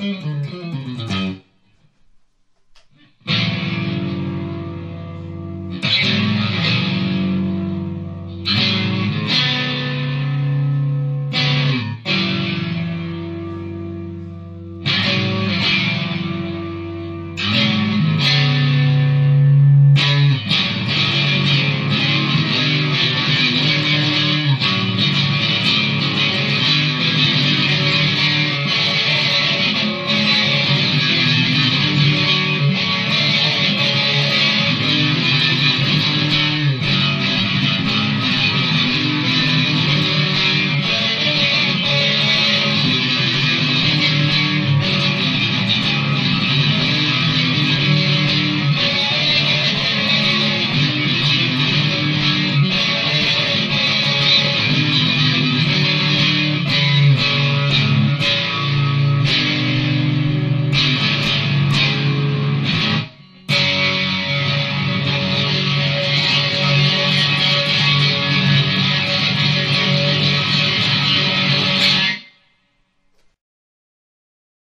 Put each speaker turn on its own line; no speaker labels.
Mm-hmm.